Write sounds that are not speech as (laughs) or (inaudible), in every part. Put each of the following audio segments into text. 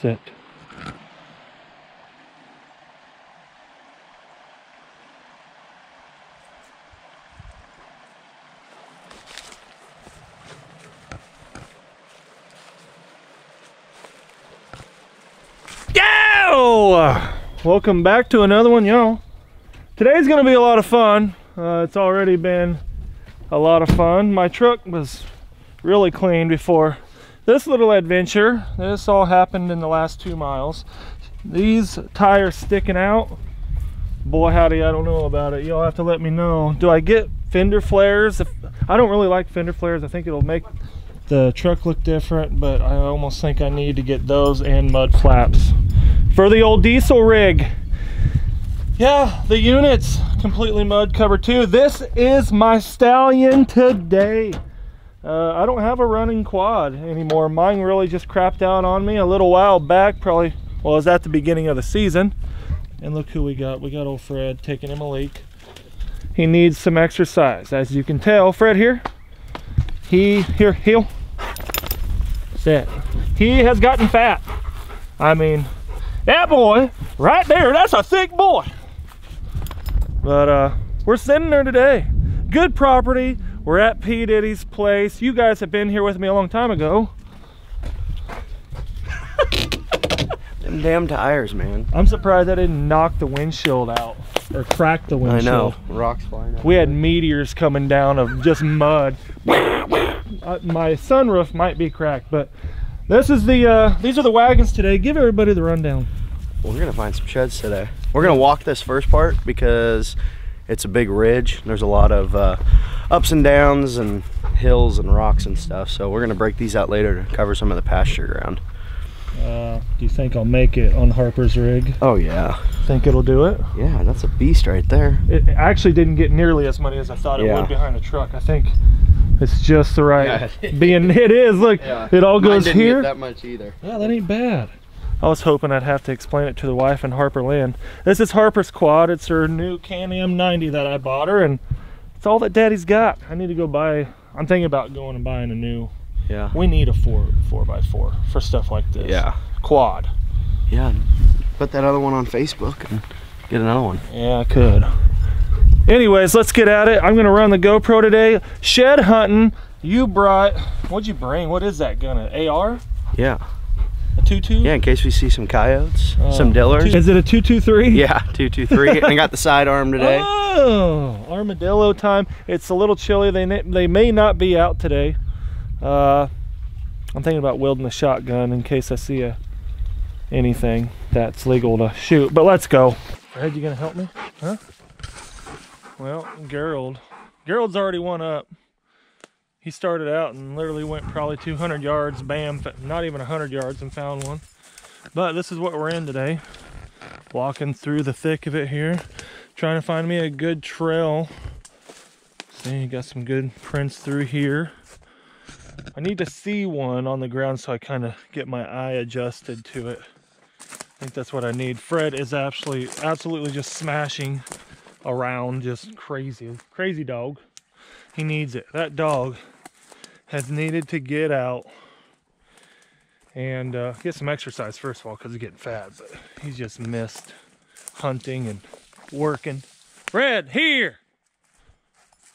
Sit. Yo! Welcome back to another one, y'all. Today's gonna be a lot of fun. Uh, it's already been a lot of fun. My truck was really clean before this little adventure. This all happened in the last two miles. These tires sticking out. Boy, howdy, I don't know about it. You'll have to let me know. Do I get fender flares? If, I don't really like fender flares. I think it'll make the truck look different, but I almost think I need to get those and mud flaps for the old diesel rig. Yeah, the unit's completely mud covered too. This is my stallion today. Uh, I don't have a running quad anymore. Mine really just crapped out on me a little while back, probably, well, it was at the beginning of the season. And look who we got. We got old Fred taking him a leak. He needs some exercise. As you can tell, Fred here, he, here, heel, set. He has gotten fat. I mean, that boy right there, that's a thick boy. But uh, we're sitting there today. Good property. We're at P. Diddy's place. You guys have been here with me a long time ago. (laughs) Them damn tires, man. I'm surprised I didn't knock the windshield out or crack the windshield. I know. Rocks flying. We had meteors coming down of just mud. Uh, my sunroof might be cracked, but this is the uh, these are the wagons today. Give everybody the rundown. We're gonna find some sheds today. We're gonna walk this first part because it's a big ridge. There's a lot of uh, ups and downs and hills and rocks and stuff. So we're gonna break these out later to cover some of the pasture ground. Uh, do you think I'll make it on Harper's rig? Oh yeah, Think it'll do it? yeah, that's a beast right there. It actually didn't get nearly as many as I thought it Yeah. would behind the truck. I think it's just the right Yeah. (laughs) being. It is. Look, it all goes here. that much either. Yeah, that ain't bad. I was hoping I'd have to explain it to the wife in Harper Land. This is Harper's quad. It's her new Can-Am 90 that I bought her, and it's all that Daddy's got. I need to go buy. I'm thinking about going and buying a new. Yeah. We need a four four by four for stuff like this. Yeah. Quad. Yeah. Put that other one on Facebook and get another one. Yeah, I could. Anyways, let's get at it. I'm gonna run the GoPro today. Shed hunting. You brought. What'd you bring? What is that gun? An AR? Yeah. A two two? Yeah, in case we see some coyotes, Uh, some dillers. Is it a two two three? Yeah, two, two, three. and I got the sidearm today. Oh, armadillo time. It's a little chilly. They they may not be out today. Uh, I'm thinking about wielding a shotgun in case I see a anything that's legal to shoot. But let's go. Fred, you gonna help me? Huh? Well, Gerald. Gerald's already one up. He started out and literally went probably 200 yards. Bam, not even 100 yards, and found one. But this is what we're in today. Walking through the thick of it here trying to find me a good trail. See, got some good prints through here. I need to see one on the ground so I kind of get my eye adjusted to it. I think that's what I need. Fred is actually absolutely just smashing around, just crazy, crazy dog. He needs it. That dog has needed to get out and uh, get some exercise first of all because he's getting fat, but he's just missed hunting and working. Red, here!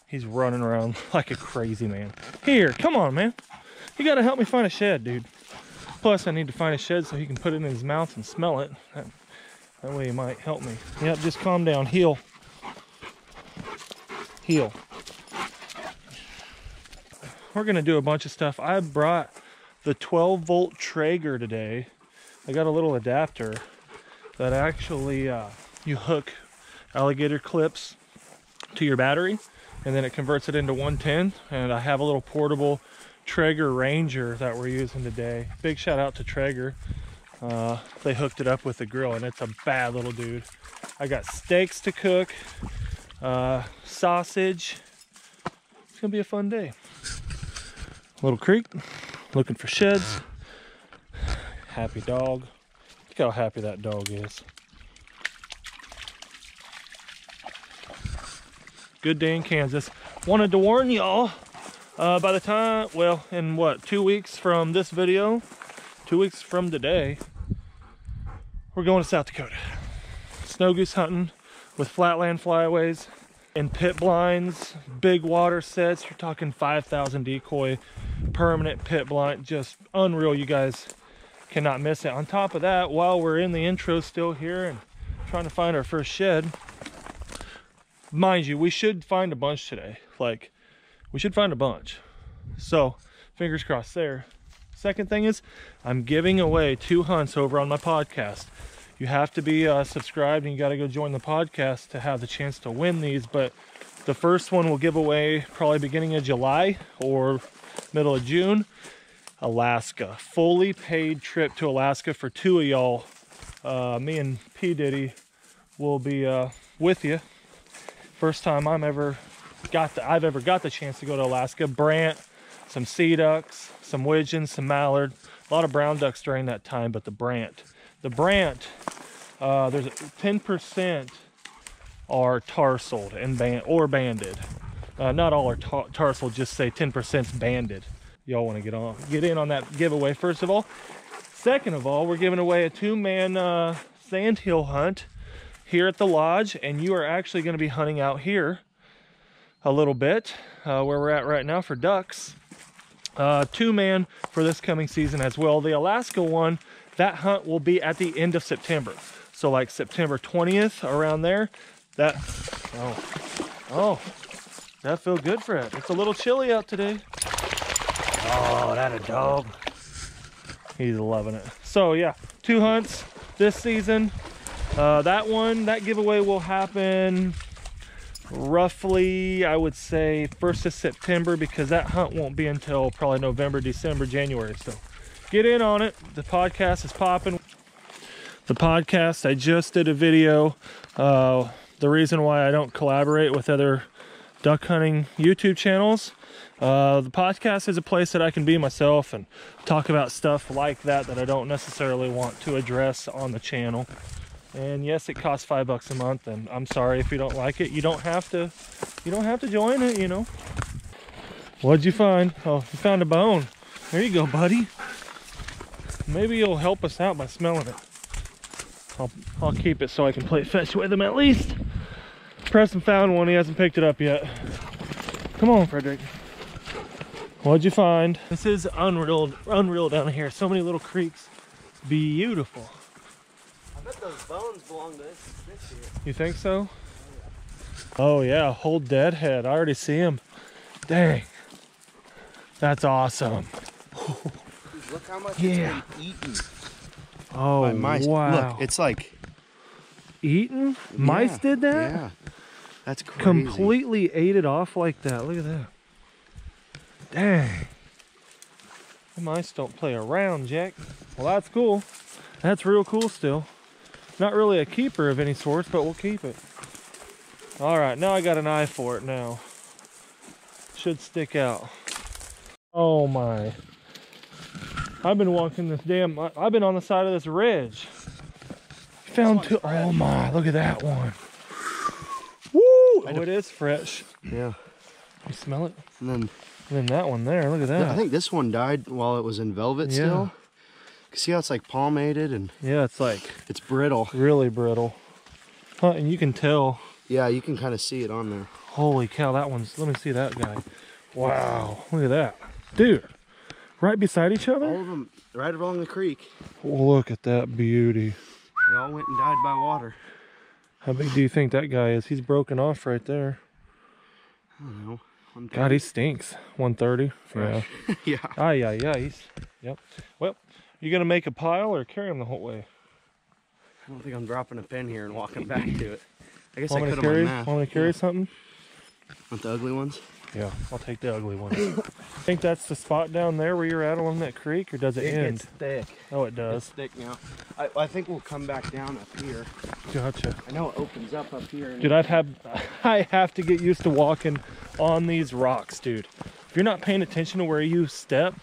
He's running around (laughs) like a crazy man. Here, come on, man. You gotta help me find a shed, dude. Plus, I need to find a shed so he can put it in his mouth and smell it. That, that way he might help me. Yep, just calm down. Heel. Heel. We're gonna do a bunch of stuff. I brought the 12 volt Traeger today. I got a little adapter that actually uh, you hook alligator clips to your battery and then it converts it into 110 and I have a little portable Traeger Ranger that we're using today. Big shout out to Traeger. Uh, they hooked it up with the grill and it's a bad little dude. I got steaks to cook, uh, sausage. It's gonna be a fun day. Little creek, looking for sheds. Happy dog. Look how happy that dog is. Good day in Kansas. Wanted to warn y'all, uh, by the time, well, in what, two weeks from this video, two weeks from today, we're going to South Dakota. Snow goose hunting with flatland flyaways and pit blinds, big water sets. You're talking 5,000 decoy, permanent pit blind, just unreal. You guys cannot miss it. On top of that, while we're in the intro still here and trying to find our first shed, mind you, we should find a bunch today. Like, we should find a bunch. So, fingers crossed there. Second thing is, I'm giving away two hunts over on my podcast. You have to be uh, subscribed and you got to go join the podcast to have the chance to win these. But the first one we'll give away probably beginning of July or middle of June. Alaska, fully paid trip to Alaska for two of y'all. Uh, me and P Diddy will be uh, with you. First time I'm ever got the, I've ever got the chance to go to Alaska. Brant, some sea ducks, some widgeons, some mallard, a lot of brown ducks during that time, but the Brant. The Brant, uh, there's 10% are tarsaled and or banded. Uh, not all are tar just say 10%'s banded. Y'all want to get on, get in on that giveaway first of all. Second of all, we're giving away a two-man uh, sandhill hunt here at the lodge, and you are actually going to be hunting out here a little bit, uh, where we're at right now for ducks. Uh, two man for this coming season as well. The Alaska one, that hunt will be at the end of September. So like September 20th, around there. That, oh, oh, that feel good, Fred. It's a little chilly out today. Oh, that a dog. He's loving it. So yeah, two hunts this season. Uh, that one, that giveaway will happen roughly, I would say, 1st of September because that hunt won't be until probably November, December, January. So get in on it. The podcast is popping. The podcast, I just did a video. Uh, the reason why I don't collaborate with other duck hunting YouTube channels. Uh, the podcast is a place that I can be myself and talk about stuff like that that I don't necessarily want to address on the channel. And yes, it costs five bucks a month. And I'm sorry if you don't like it. You don't have to. You don't have to join it. You know. What'd you find? Oh, you found a bone. There you go, buddy. Maybe you'll help us out by smelling it. I'll, I'll keep it so I can play fetch with him at least. Preston found one. He hasn't picked it up yet. Come on, Frederick. What'd you find? This is unreal, unreal down here. So many little creeks. Beautiful. I bet those bones belong to this, this here. You think so? Oh yeah, whole deadhead. I already see him. Dang. That's awesome. Look how much Yeah. it's been eaten Oh by mice. wow. Look, it's like eaten? Mice yeah, did that? Yeah, that's crazy. Completely ate it off like that. Look at that. Dang. The mice don't play around, Jack. Well, that's cool. That's real cool still. Not really a keeper of any sorts, but we'll keep it. All right, now I got an eye for it now. Should stick out. Oh my. I've been walking this damn, I've been on the side of this ridge. Found two, oh my, look at that one. Woo! Oh, it is fresh. Yeah, You smell it? and then And then that one there, look at that. I think this one died while it was in velvet Yeah. still. See how it's like palmated and yeah, it's like it's brittle. really brittle. Huh, and you can tell. Yeah, you can kind of see it on there. Holy cow, that one's, let me see that guy. Wow, look at that. Dude, right beside each other? All of them right along the creek. Look at that beauty. They all went and died by water. How big do you think that guy is? He's broken off right there. I don't know. God, he stinks. 130. Yeah. (laughs) yeah. Ah, yeah, yeah. He's, yep. Well, you gonna make a pile or carry him the whole way? I don't think I'm dropping a pin here and walking back to it. I guess Want I could to have carry, Want me to carry Yeah. something? Want the ugly ones? Yeah, I'll take the ugly one. (coughs) I think that's the spot down there where you're at along that creek, or does it end? It's thick. Oh, it It's does. thick now. I, I think we'll come back down up here. Gotcha. I know it opens up up here. and- Dude, I've had, (laughs) I have to get used to walking on these rocks, dude. If you're not paying attention to where you step,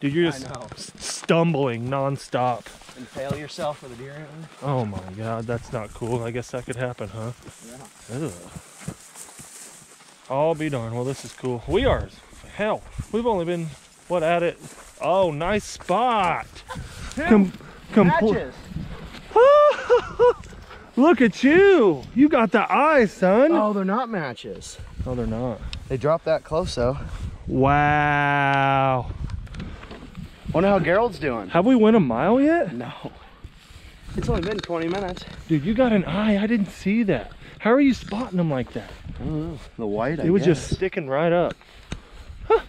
dude, you're just know. s- stumbling nonstop. And Impale yourself with a deer antler. Oh my god, that's not cool. I guess that could happen, huh? Yeah. Ugh. I'll be darned. Well, this is cool. We are, hell, we've only been, what, at it? Oh, nice spot. Com- complete. (laughs) Look at you. You got the eyes, son. Oh, they're not matches. No, they're not. They dropped that close though. Wow. Wonder how Gerald's doing. Have we went a mile yet? No. It's only been 20 minutes. Dude, you got an eye. I didn't see that. How are you spotting them like that? I don't know. The white, I it was guess. just sticking right up. Huh.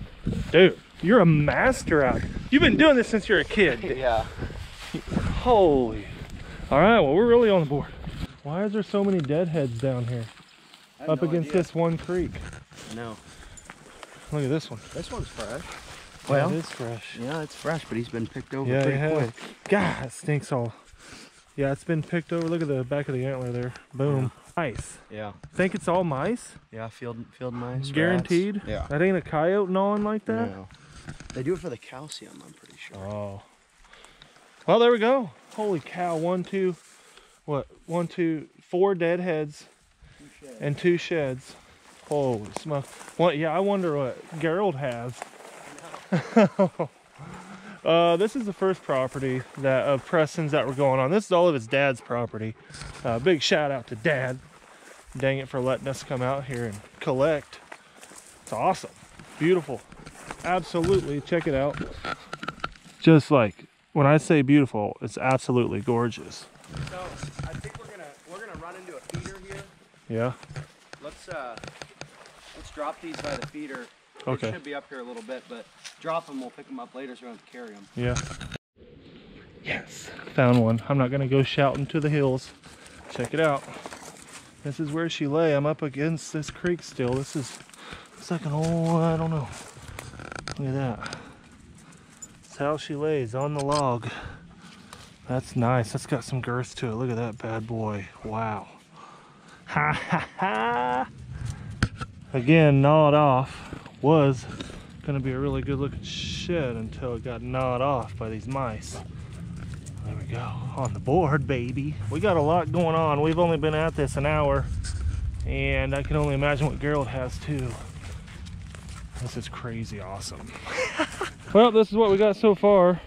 Dude, you're a master out. here. You've been doing this since you're a kid. (laughs) Yeah. Holy. All right, well, we're really on the board. Why is there so many deadheads down here up no against idea. this one creek? No. Look at this one. This one's fresh. it Well, is fresh. yeah, it's fresh, but he's been picked over Yeah, pretty yeah. quick. God, it stinks all. Yeah, it's been picked over. Look at the back of the antler there. Boom. Mice. Yeah. Think it's all mice? Yeah, field field mice. Guaranteed? rats. Yeah. That ain't a coyote gnawing like that? No. They do it for the calcium, I'm pretty sure. Oh. Well, there we go. Holy cow. One, two, what? One, two, four dead heads and two sheds. Holy smoke. What? Yeah, I wonder what Gerald has. (laughs) uh, this is the first property that of Preston's that we're going on. This is all of his dad's property. Uh, big shout out to dad. Dang it for letting us come out here and collect. It's awesome. Beautiful. Absolutely. Check it out. Just like when I say beautiful, it's absolutely gorgeous. So I think we're gonna we're gonna run into a feeder here. Yeah. Let's uh let's drop these by the feeder. Okay. They should be up here a little bit, but drop them. We'll pick them up later, so we don't have to carry them. Yeah. Yes. Found one. I'm not gonna go shouting to the hills. Check it out. This is where she lay. I'm up against this creek still. This is it's like an old I don't know. Look at that. That's how she lays on the log. That's nice. That's got some girth to it. Look at that bad boy. Wow. Ha ha ha. Again, gnawed off. Was gonna be a really good looking shed until it got gnawed off by these mice. There we go. On the board, baby. We got a lot going on. We've only been at this an hour. And I can only imagine what Gerald has too. This is crazy awesome. (laughs) well, this is what we got so far.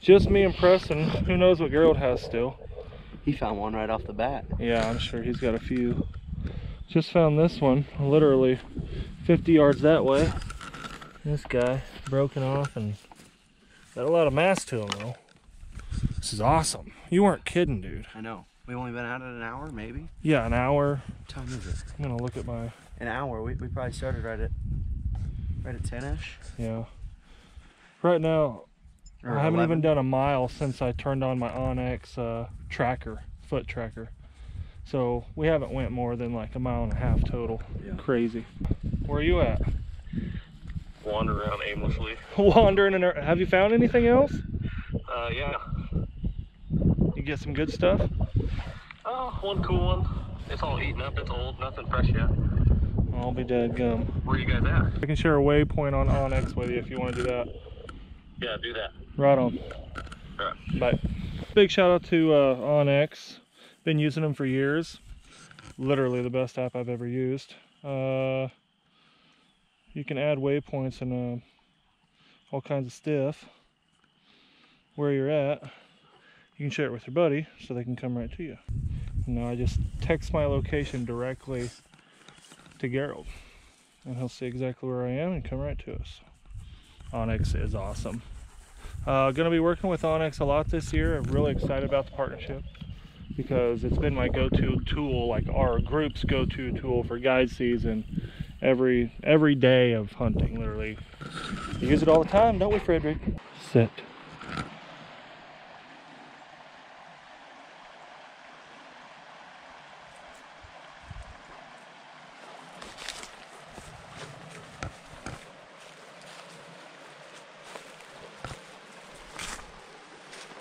Just me and Preston. Who knows what Gerald has still. He found one right off the bat. Yeah, I'm sure he's got a few. Just found this one, literally 50 yards that way. This guy broken off and got a lot of mass to him though. This is awesome. You weren't kidding, dude. I know. We've only been at it an hour, maybe. Yeah, an hour. What time is it? I'm gonna look at my An hour. We, we probably started right at right at ten ish. yeah. Right now, I haven't even done a mile since I turned on my onX uh, tracker, foot tracker. So we haven't went more than like a mile and a half total. Yeah. Crazy. Where are you at? Wander around aimlessly. (laughs) Wandering and have you found anything else? Uh, yeah. You get some good stuff? Oh, one cool one. It's all eaten up. It's old. Nothing fresh yet. I'll be dead gum. Where you guys at? I can share a waypoint on onX with you if you want to do that. Yeah, do that. Right on. Alright. Bye. Big shout out to uh, onX. Been using them for years. Literally the best app I've ever used. Uh, you can add waypoints and uh, all kinds of stuff where you're at. You can share it with your buddy so they can come right to you. Now I just text my location directly to Gerald and he'll see exactly where I am and come right to us. onX is awesome. Uh, going to be working with onX a lot this year. I'm really excited about the partnership because it's been my go-to tool, like our group's go-to tool for guide season. Every every day of hunting, literally. We use it all the time, don't we, Frederick? Sit.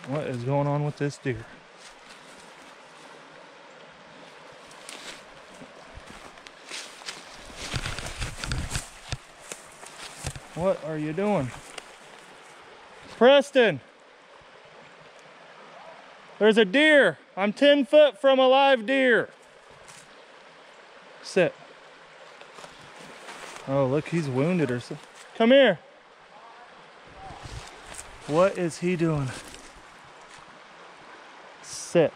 What is going on with this deer? What are you doing? Preston! There's a deer! I'm 10 foot from a live deer! Sit. Oh, look, he's wounded or something. Come here! What is he doing? Sit.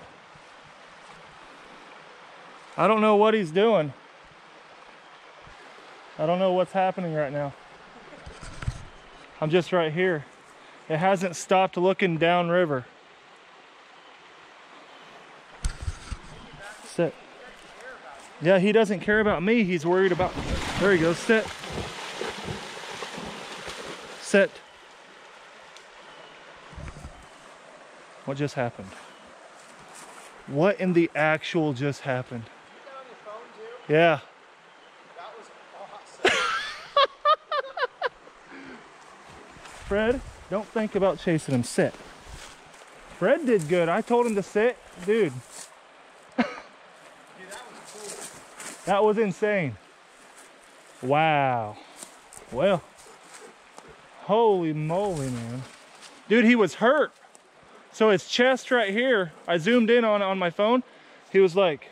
I don't know what he's doing. I don't know what's happening right now. I'm just right here. It hasn't stopped looking downriver. Sit. Yeah, he doesn't care about me. He's worried about. There he goes. Sit. Sit. What just happened? What in the actual just happened? Yeah. Fred, don't think about chasing him. Sit. Fred did good. I told him to sit. Dude. (laughs) that was insane. Wow. Well, holy moly, man. Dude, he was hurt. So his chest right here, I zoomed in on on my phone. He was like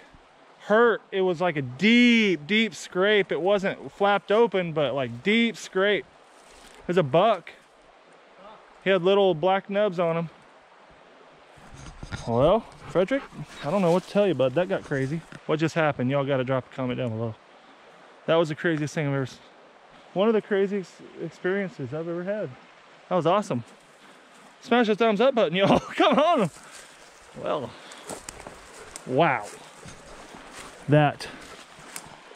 hurt. It was like a deep, deep scrape. It wasn't flapped open, but like deep scrape. Was a buck. He had little black nubs on him. Well, Frederick, I don't know what to tell you, bud. That got crazy. What just happened? Y'all got to drop a comment down below. That was the craziest thing I've ever. One of the craziest experiences I've ever had. That was awesome. Smash the thumbs up button, (laughs) y'all. Come on. Well, wow. That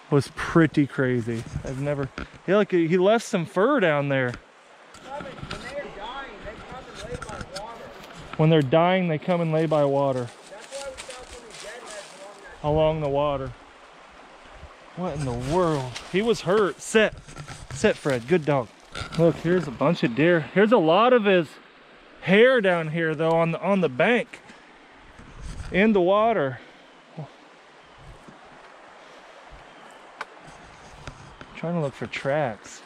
was pretty crazy. I've never. Yeah, like he left some fur down there. When they're dying, they come and lay by water. Along the water. What in the world? He was hurt. Sit. Sit, Fred. Good dog. Look, here's a bunch of deer. Here's a lot of his hair down here though on the on the bank in the water trying to look for tracks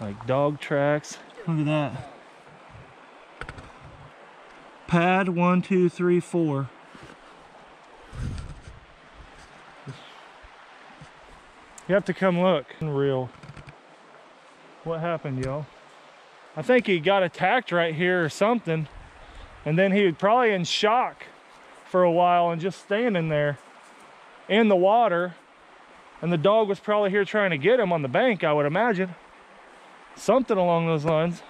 like dog tracks look at that pad one two three four you have to come look real what happened y'all I think he got attacked right here or something. And then he was probably in shock for a while and just standing there in the water. And the dog was probably here trying to get him on the bank, I would imagine. Something along those lines.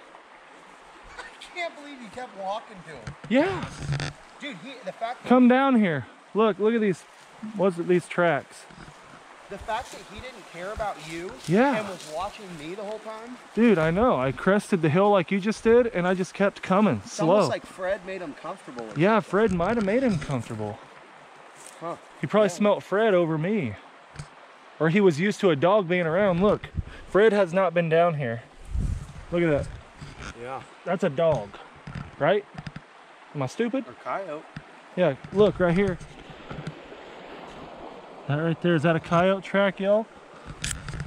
I can't believe you kept walking to him. Yeah. Dude, he, the fact Come down here. Look, look at these, what's it, these tracks? the fact that he didn't care about you Yeah. and was watching me the whole time. Dude, I know. I crested the hill like you just did, and I just kept coming It's slow. almost like Fred made him comfortable yeah, Fred might have made him comfortable. Huh. He probably Yeah. smelt Fred over me. Or he was used to a dog being around. Look, Fred has not been down here. Look at that. Yeah. That's a dog, right? Am I stupid? Or coyote. Yeah, look right here. That right there, is that a coyote track, y'all?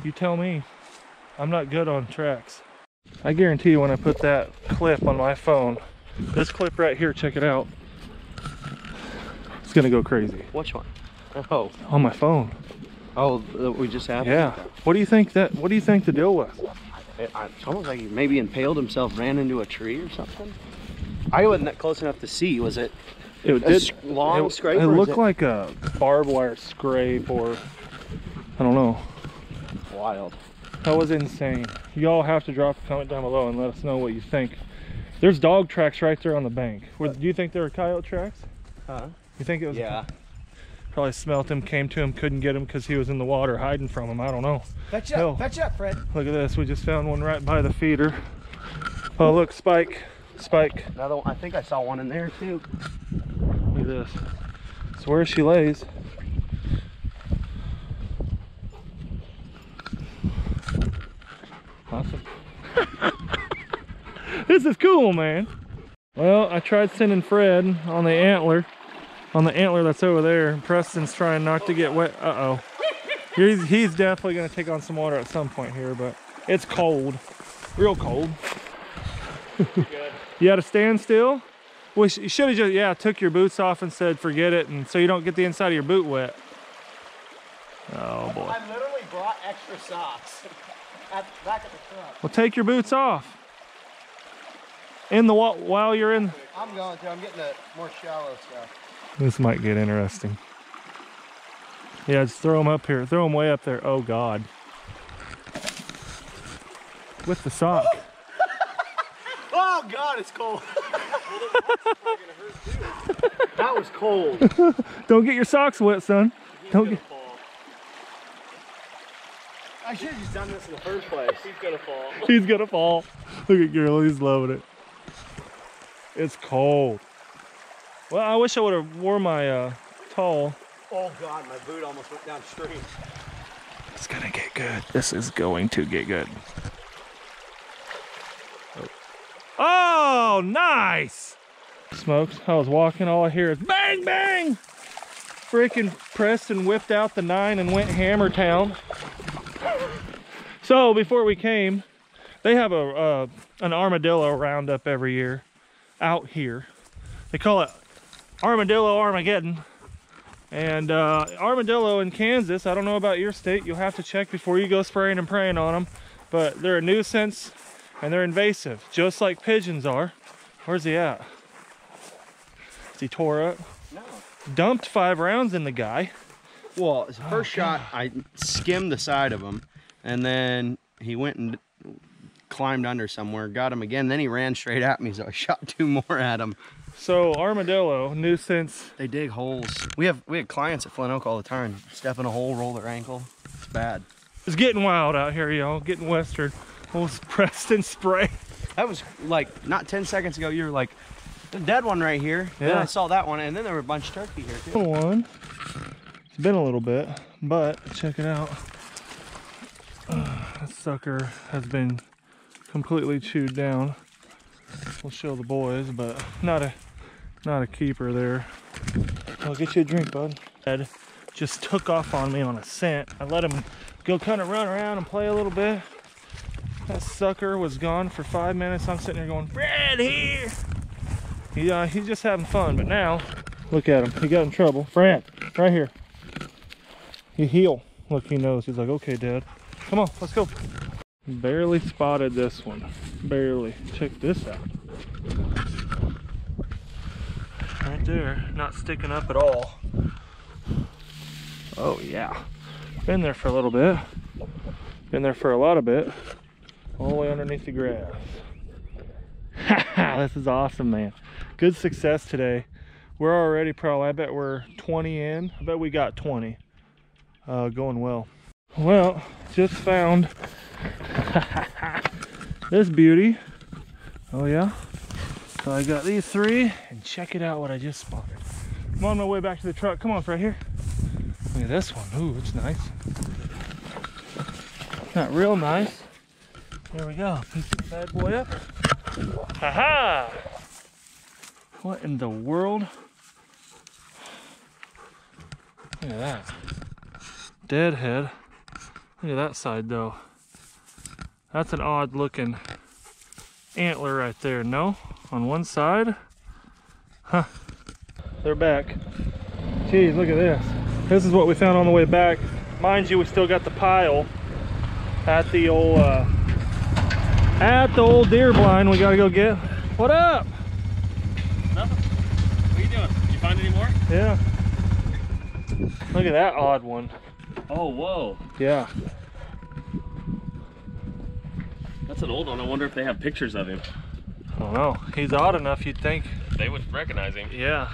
You tell me. I'm not good on tracks. I guarantee you when I put that clip on my phone, this clip right here, check it out. It's gonna go crazy. Which one? Oh, On my phone. oh, we just happened. Yeah. What do you think that what do you think the deal was? It, I- it's almost like he maybe impaled himself, ran into a tree or something. I wasn't that close enough to see. Was it? It A s- long it, scrape, It looked it- like a barbed wire scrape or I don't know. Wild. That was insane. Y'all have to drop a comment down below and let us know what you think. There's dog tracks right there on the bank. Were, do you think there were coyote tracks? Huh? You think it was? Yeah. Probably smelt him, came to him, couldn't get him because he was in the water hiding from him. I don't know. Fetch Hell. up, fetch up, Fred. Look at this. We just found one right by the feeder. Oh, look, Spike. Spike. Another one. I think I saw one in there too. Look at this. It's where she lays. Awesome. (laughs) this is cool, man. Well, I tried sending Fred on the antler, on the antler that's over there. Preston's trying not to get wet. Uh-oh. He's, he's definitely gonna take on some water at some point here, but it's cold, real cold. (laughs) you had to stand still? Well, you should have just, yeah, took your boots off and said forget it, and so you don't get the inside of your boot wet. Oh boy. I literally brought extra socks (laughs) at, back at the truck. Well, take your boots off. In the while you're in. I'm going to. I'm getting the more shallow stuff. This might get interesting. Yeah, just throw them up here. Throw them way up there. Oh God. With the sock. Oh God, it's cold. (laughs) that was cold. (laughs) Don't get your socks wet, son. Don't get. I should have just done this in the first place. He's gonna fall. (laughs) He's gonna fall. Look at Girl, He's loving it. It's cold. Well, I wish I would have wore my uh, towel. Oh God, my boot almost went downstream. It's gonna get good. This is going to get good. Oh, nice! Smokes. I was walking, all I hear is bang, bang! Freaking Preston whipped out the nine and went hammer town. So before we came, they have a uh, an armadillo roundup every year out here. They call it Armadillo Armageddon. And uh, armadillo in Kansas, I don't know about your state, you'll have to check before you go spraying and praying on them. But they're a nuisance and they're invasive, just like pigeons are. Where's he at? Is he tore up? No. Dumped five rounds in the guy. Well, his oh, first shot, I skimmed the side of him, and then he went and climbed under somewhere, got him again. Then he ran straight at me, so I (laughs) shot two more at him. So armadillo, nuisance. They dig holes. We have we have clients at Flint Oak all the time. Step in a hole, roll their ankle. It's bad. It's getting wild out here, y'all. Getting western. Old (laughs) Preston spray. That was like not 10 seconds ago. You were like, the dead one right here. Then Yeah. I saw that one, and then there were a bunch of turkey here too. One. It's been a little bit, but check it out. That sucker has been completely chewed down. We'll show the boys, but not a not a keeper there. I'll get you a drink, bud. Ed just took off on me on a scent. I let him go kind of run around and play a little bit. That sucker was gone for five minutes. I'm sitting there going, Fred here. He, uh, he's just having fun, but now Look at him. He got in trouble. Fran, right here. He heel. Look, he knows. He's like, okay, Dad. Come on, let's go. Barely spotted this one. Barely. Check this out. Right there. Not sticking up at all. Oh, yeah. Been there for a little bit. Been there for a lot of bit. All the way underneath the grass. (laughs) this is awesome, man. Good success today. We're already probably i bet we're 20 in. I bet we got 20 uh, going well. Well just found (laughs) this beauty. Oh yeah. So i got these three and check it out what i just spotted. I'm on my way back to the truck. Come on right here. Look at this one. Ooh, it's nice. Not real nice there we go pick the bad boy up Haha! What in the world? Look at that. Deadhead. Look at that side though. That's an odd looking antler right there, no? On one side? Huh. They're back. Geez, look at this. This is what we found on the way back. Mind you, we still got the pile at the old uh, at the old deer blind we gotta go get. What up? Nothing. What are you doing? Did you find any more? Yeah. Look at that odd one. Oh, whoa. Yeah. That's an old one. I wonder if they have pictures of him. I don't know. He's odd enough you'd think. They would recognize him. Yeah.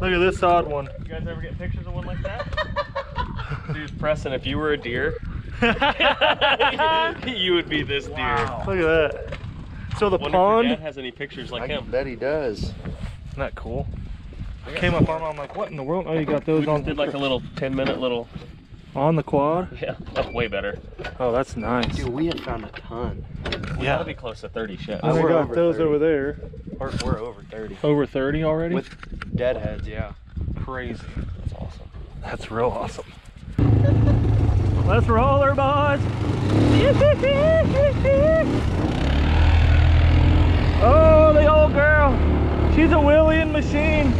Look at this odd one. You guys ever get pictures of one like that? (laughs) Dude, Preston, if you were a deer, (laughs) you would be this deer. Look at that. So the Wonder if pond, your dad has any pictures like him. bet he does. Isn't that cool? I Came up on, I'm like, what in the world? Oh, you got those We on, just did like a little 10 minute little, on the quad? (laughs) yeah, oh, way better. Oh, that's nice. Dude, we had found a ton. We Yeah. gotta be close to 30 shit. And we we're got over those 30. over there. We're, we're over 30. Over 30 already? With deadheads, yeah. crazy. That's awesome. That's real awesome. (laughs) Let's roll her, boys. (laughs) oh, the old girl. She's a Willian machine.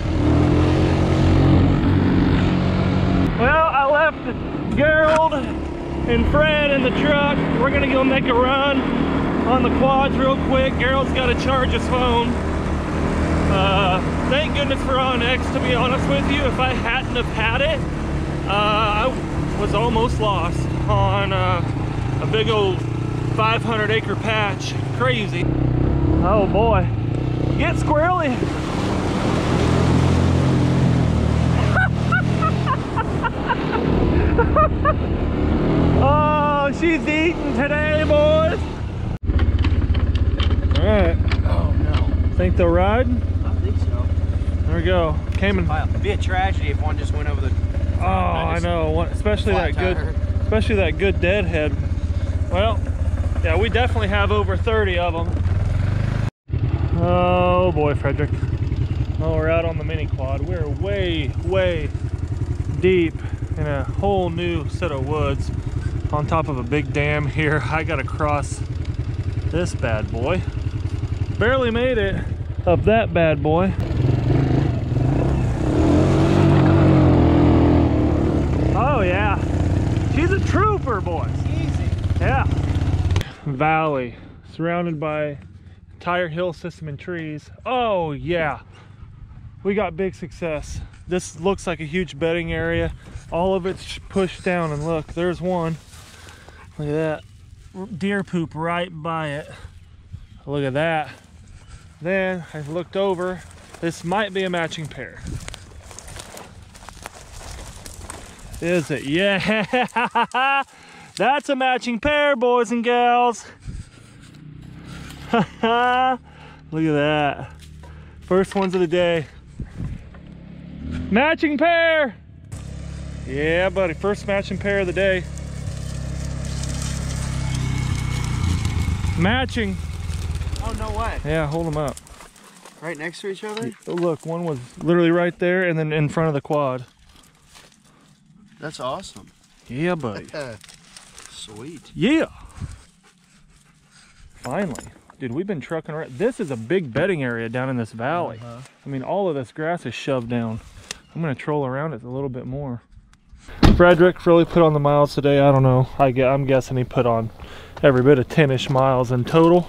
Well, I left Gerald and Fred in the truck. We're gonna go make a run on the quads real quick. Gerald's got to charge his phone. Uh, thank goodness for onX, to be honest with you. If I hadn't have had it, I was almost lost on uh, a big old 500 acre patch. Crazy. Oh boy. Get squirrely. (laughs) oh, she's eating today, boys. All right. Oh no. Think they'll ride? I think so. There we go. Came in. It'd be a tragedy if one just went over the. Oh, I know. One- Especially that good, tire. especially that good deadhead. Well, yeah, we definitely have over 30 of them. Oh boy, Frederick. Oh, we're out on the mini quad. We're way, way deep in a whole new set of woods on top of a big dam here. (laughs) I gotta cross this bad boy. Barely made it up that bad boy. Oh yeah. She's trooper, boys. Easy. Yeah. Valley, surrounded by entire hill system and trees. Oh yeah. We got big success. This looks like a huge bedding area. All of it's pushed down and look, there's one. Look at that. Deer poop right by it. Look at that. Then I've looked over. This might be a matching pair. Is it? Yeah. (laughs) That's a matching pair, boys and gals. (laughs) Look at that. First ones of the day. Matching pair. Yeah, buddy. First matching pair of the day. Matching. Oh no way. Yeah, hold them up. Right next to each other? Oh, look, one was literally right there and then in front of the quad. That's awesome. Yeah, buddy. (laughs) Sweet. Yeah. Finally. Dude, we've been trucking around. This is a big bedding area down in this valley. Uh-huh. I mean, all of this grass is shoved down. I'm going to troll around it a little bit more. Frederick really put on the miles today. I don't know. I get, I'm guessing he put on every bit of 10-ish miles in total.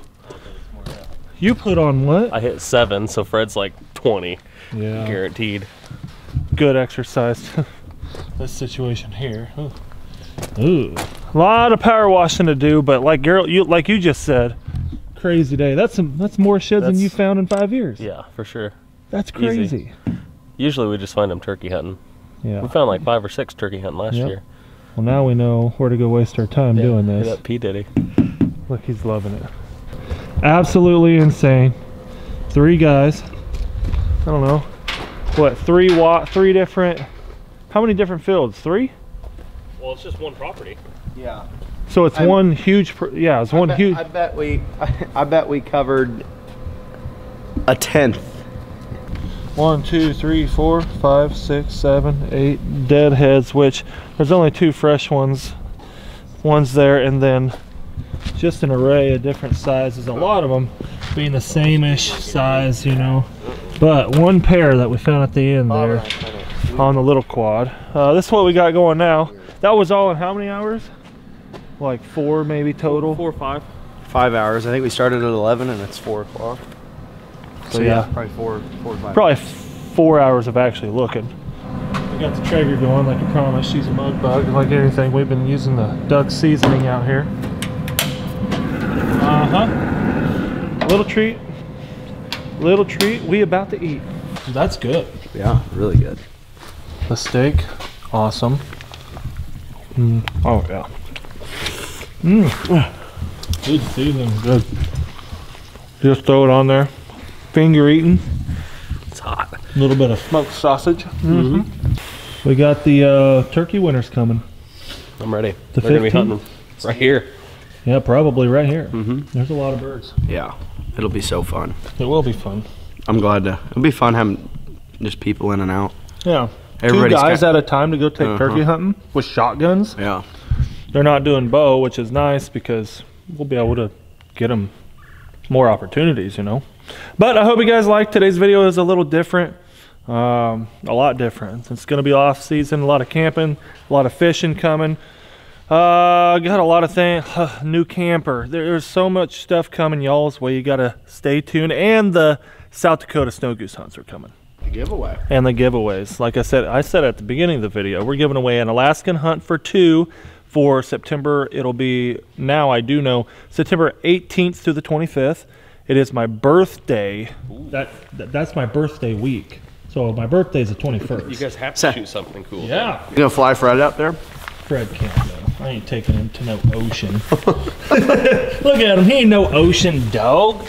You put on what? I hit seven, so Fred's like 20, Yeah. guaranteed. Good exercise. (laughs) this situation here. Ooh. Ooh. A lot of power washing to do, but like girl, you like you just said, crazy day. That's some that's more sheds than you found in five years. Yeah, for sure. That's Easy. crazy. Usually we just find them turkey hunting. Yeah. We found like five or six turkey hunting last Yep. year. Well, now we know where to go waste our time doing Hit this. up P Diddy. Look, he's loving it. Absolutely insane. Three guys. I don't know. What? Three watt? Three different. How many different fields? Three. Well, it's just one property. Yeah. So it's I'm- one huge. Yeah, it's one bet, huge. I bet we, (laughs) I, bet we covered a tenth. One, two, three, four, five, six, seven, eight dead heads, which there's only two fresh ones. One's there, and then just an array of different sizes. A lot of them being the same-ish size, you know. But one pair that we found at the end there on the little quad. Uh, this is what we got going now. That was all in how many hours? Like four, maybe total. Four or five. Five hours. I think we started at 11 and it's four o'clock. So yeah, Probably four, four or five. probably four hours of actually looking. We got the Traeger going like I promised. She's a mud bug. Like anything, we've been using the duck seasoning out here. Uh huh. Little treat. Little treat. We about to eat. That's good. Yeah, really good. The steak, awesome. Mm. Oh yeah. Mm. Good seasoning. Good. Just throw it on there. Finger eating. It's hot. A little bit of smoked sausage. Mm hmm. We got the uh, turkey winners coming. I'm ready. The They're gonna be 15th? hunting right here. Yeah, probably right here. Mm Mhm. There's a lot of birds. Yeah, it'll be so fun. It will be fun. I'm glad to. It'll be fun having just people in and out. Yeah. Everybody's Two guys got- at a time to go take Uh-huh. turkey hunting with shotguns. Yeah. They're not doing bow, which is nice because we'll be able to get them more opportunities, you know. But I hope you guys liked today's video. is a little different, um, a lot different. It's going to be off season, a lot of camping, a lot of fishing coming. Uh, got a lot of things. (sighs) new camper. There's so much stuff coming y'all's way. You got to stay tuned. And the South Dakota snow goose hunts are coming. The giveaway. and the giveaways. Like I said, I said at the beginning of the video, we're giving away an Alaskan hunt for two for September. It'll be now I do know September 18th through the 25th. It is my birthday. That, that that's my birthday week. So my birthday is the 21st. You guys have to Sa- shoot something cool. yeah, You gonna fly Fred out there? Fred can't go. I ain't taking him to no ocean. (laughs) Look at him. He ain't no ocean dog.